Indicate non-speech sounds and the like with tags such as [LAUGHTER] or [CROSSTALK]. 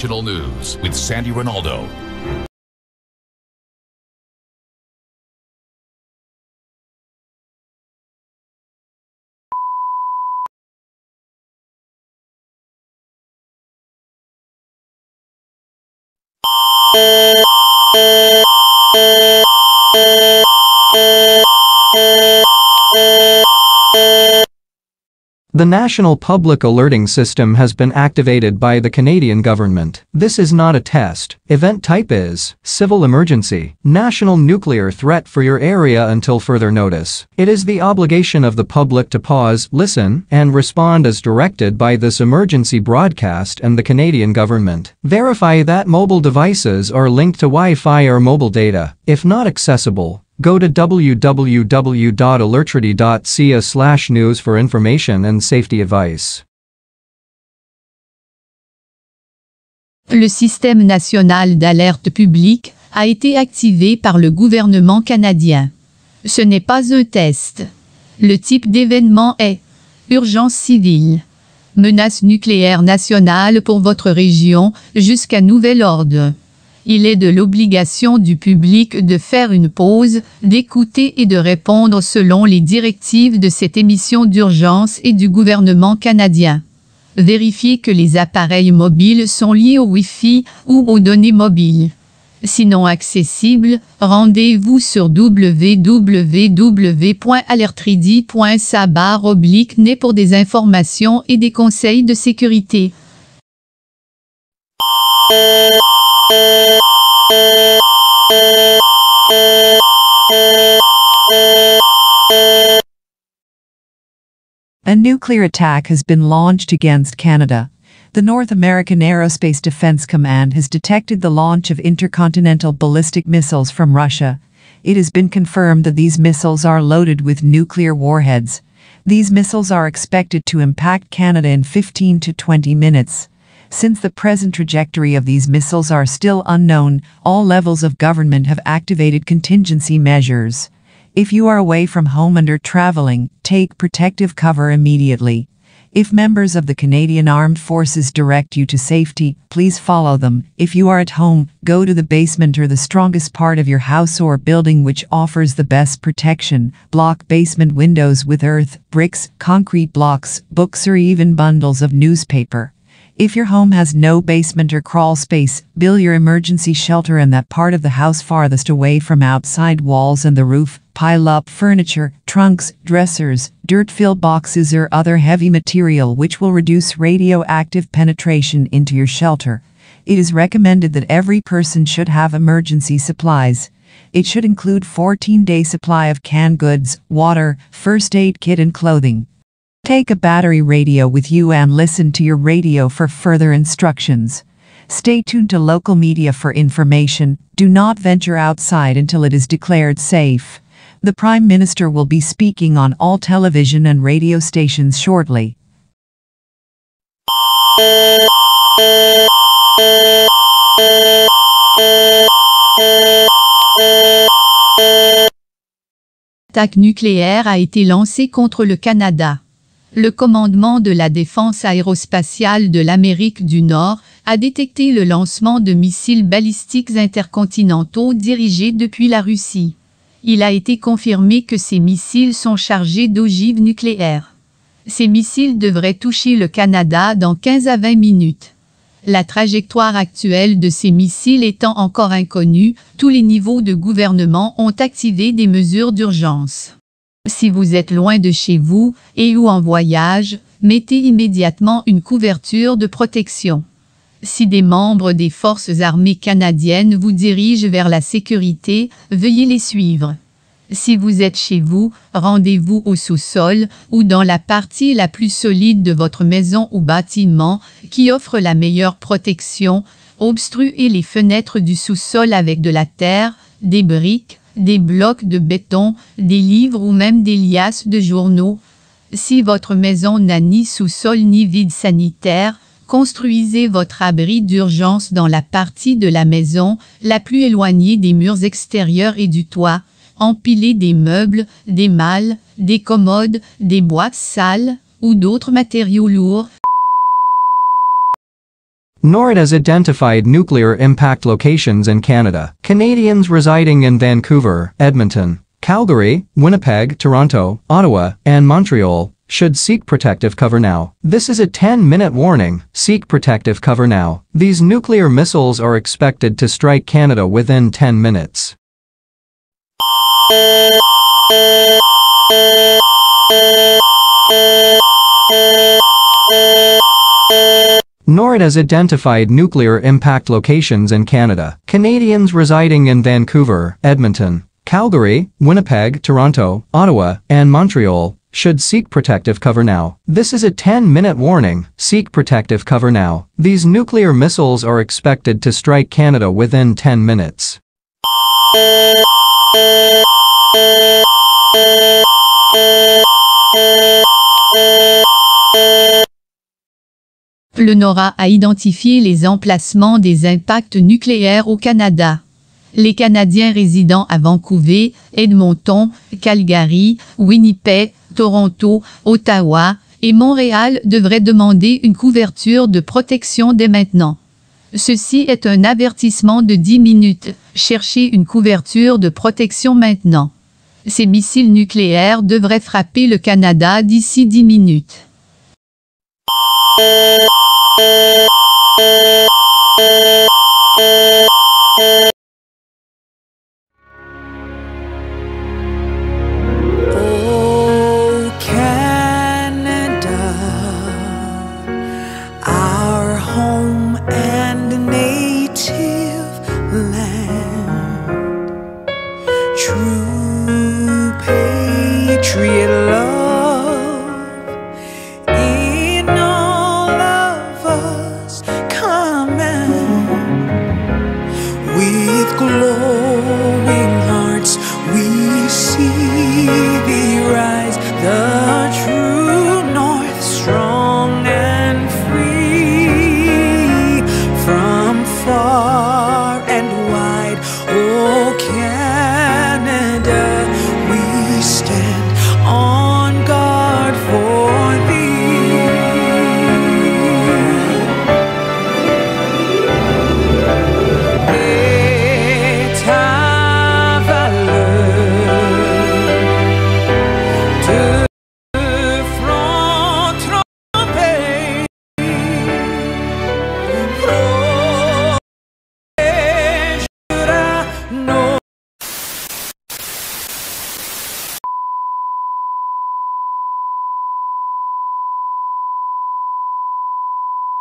National News with Sandy Ronaldo. [LAUGHS] The National Public Alerting System has been activated by the Canadian government. This is not a test. Event type is civil emergency, national nuclear threat for your area until further notice. It is the obligation of the public to pause, listen, and respond as directed by this emergency broadcast and the Canadian government. Verify that mobile devices are linked to Wi-Fi or mobile data. If not accessible, Go to www.alertrity.ca news for information and safety advice. Le système national d'alerte publique a été activé par le gouvernement canadien. Ce n'est pas un test. Le type d'événement est urgence civile, menace nucléaire nationale pour votre région jusqu'à nouvel ordre. Il est de l'obligation du public de faire une pause, d'écouter et de répondre selon les directives de cette émission d'urgence et du gouvernement canadien. Vérifiez que les appareils mobiles sont liés au Wi-Fi ou aux données mobiles. Sinon accessibles, rendez-vous sur oblique pour des informations et des conseils de sécurité. A nuclear attack has been launched against Canada. The North American Aerospace Defense Command has detected the launch of intercontinental ballistic missiles from Russia. It has been confirmed that these missiles are loaded with nuclear warheads. These missiles are expected to impact Canada in 15 to 20 minutes. Since the present trajectory of these missiles are still unknown, all levels of government have activated contingency measures. If you are away from home and are traveling, take protective cover immediately. If members of the Canadian Armed Forces direct you to safety, please follow them. If you are at home, go to the basement or the strongest part of your house or building which offers the best protection. Block basement windows with earth, bricks, concrete blocks, books or even bundles of newspaper. If your home has no basement or crawl space, build your emergency shelter in that part of the house farthest away from outside walls and the roof. Pile up furniture, trunks, dressers, dirt-filled boxes or other heavy material which will reduce radioactive penetration into your shelter. It is recommended that every person should have emergency supplies. It should include 14-day supply of canned goods, water, first aid kit and clothing. Take a battery radio with you and listen to your radio for further instructions. Stay tuned to local media for information. Do not venture outside until it is declared safe. The Prime Minister will be speaking on all television and radio stations shortly. Attaque nucléaire a été lancée contre le Canada. Le commandement de la défense aérospatiale de l'Amérique du Nord a détecté le lancement de missiles balistiques intercontinentaux dirigés depuis la Russie. Il a été confirmé que ces missiles sont chargés d'ogives nucléaires. Ces missiles devraient toucher le Canada dans 15 à 20 minutes. La trajectoire actuelle de ces missiles étant encore inconnue, tous les niveaux de gouvernement ont activé des mesures d'urgence. Si vous êtes loin de chez vous et ou en voyage, mettez immédiatement une couverture de protection. Si des membres des forces armées canadiennes vous dirigent vers la sécurité, veuillez les suivre. Si vous êtes chez vous, rendez-vous au sous-sol ou dans la partie la plus solide de votre maison ou bâtiment qui offre la meilleure protection, obstruez les fenêtres du sous-sol avec de la terre, des briques, des blocs de béton, des livres ou même des liasses de journaux. Si votre maison n'a ni sous-sol ni vide sanitaire, construisez votre abri d'urgence dans la partie de la maison la plus éloignée des murs extérieurs et du toit. Empilez des meubles, des malles, des commodes, des boîtes sales ou d'autres matériaux lourds NORAD has identified nuclear impact locations in Canada. Canadians residing in Vancouver, Edmonton, Calgary, Winnipeg, Toronto, Ottawa, and Montreal should seek protective cover now. This is a 10-minute warning. Seek protective cover now. These nuclear missiles are expected to strike Canada within 10 minutes. NORAD has identified nuclear impact locations in Canada. Canadians residing in Vancouver, Edmonton, Calgary, Winnipeg, Toronto, Ottawa, and Montreal should seek protective cover now. This is a 10-minute warning. Seek protective cover now. These nuclear missiles are expected to strike Canada within 10 minutes. [LAUGHS] Le NORA a identifié les emplacements des impacts nucléaires au Canada. Les Canadiens résidant à Vancouver, Edmonton, Calgary, Winnipeg, Toronto, Ottawa et Montréal devraient demander une couverture de protection dès maintenant. Ceci est un avertissement de 10 minutes. Cherchez une couverture de protection maintenant. Ces missiles nucléaires devraient frapper le Canada d'ici 10 minutes. Thank you.